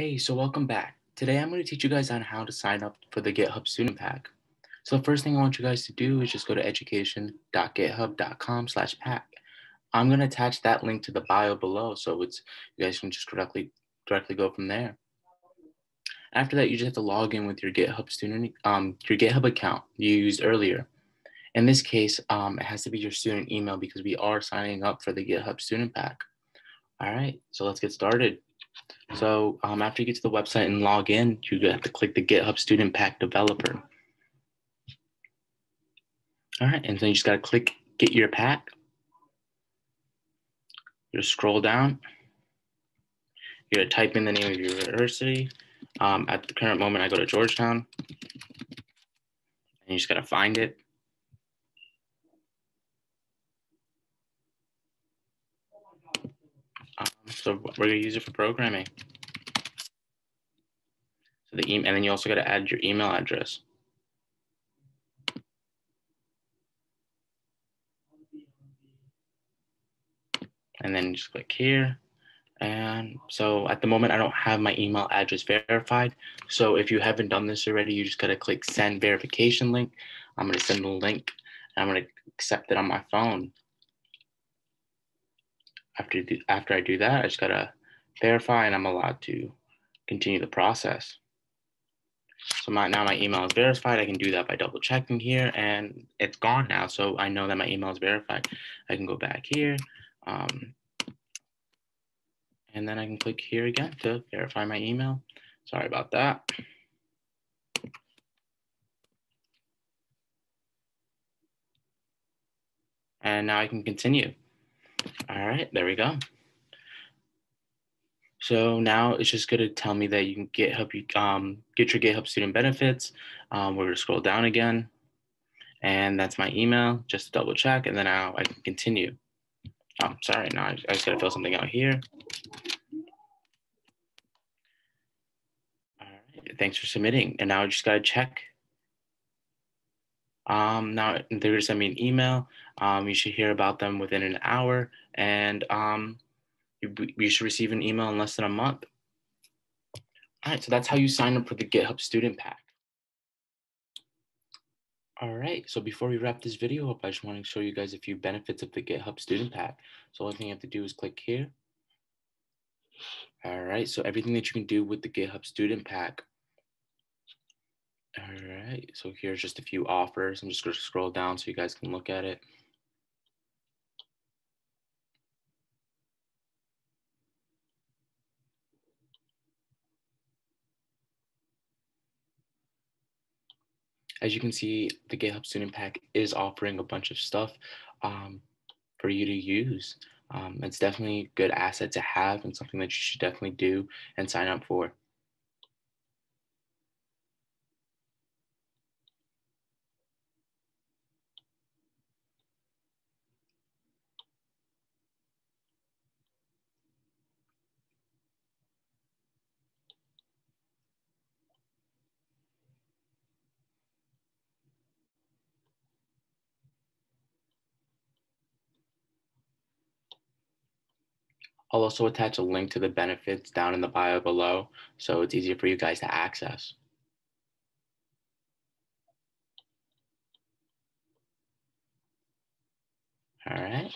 Hey, so welcome back. Today I'm going to teach you guys on how to sign up for the GitHub Student Pack. So the first thing I want you guys to do is just go to education.github.com slash pack. I'm going to attach that link to the bio below so it's you guys can just directly directly go from there. After that, you just have to log in with your GitHub student um, your GitHub account you used earlier. In this case, um, it has to be your student email because we are signing up for the GitHub Student Pack. All right, so let's get started. So um, after you get to the website and log in, you have to click the GitHub Student Pack Developer. All right, and then you just gotta click Get Your Pack. You scroll down. You're gonna type in the name of your university. Um, at the current moment, I go to Georgetown. And you just gotta find it. Um, so we're gonna use it for programming. So the email, and then you also gotta add your email address. And then just click here. And so at the moment, I don't have my email address verified. So if you haven't done this already, you just gotta click send verification link. I'm gonna send the link and I'm gonna accept it on my phone after, do, after I do that, I just gotta verify and I'm allowed to continue the process. So my, now my email is verified. I can do that by double checking here and it's gone now. So I know that my email is verified. I can go back here. Um, and then I can click here again to verify my email. Sorry about that. And now I can continue. All right, there we go. So now it's just going to tell me that you can GitHub, you, um, get your GitHub student benefits. Um, we're to scroll down again. And that's my email, just to double check. And then now I can continue. Oh, sorry, now I, I just got to fill something out here. All right, thanks for submitting. And now I just got to check. Um, now they're to send me an email. Um, you should hear about them within an hour, and um, you, you should receive an email in less than a month. All right, so that's how you sign up for the GitHub Student Pack. All right, so before we wrap this video up, I just want to show you guys a few benefits of the GitHub Student Pack. So all thing you have to do is click here. All right, so everything that you can do with the GitHub Student Pack. All right, so here's just a few offers. I'm just going to scroll down so you guys can look at it. as you can see, the GitHub Student Pack is offering a bunch of stuff um, for you to use. Um, it's definitely a good asset to have and something that you should definitely do and sign up for. I'll also attach a link to the benefits down in the bio below, so it's easier for you guys to access. All right.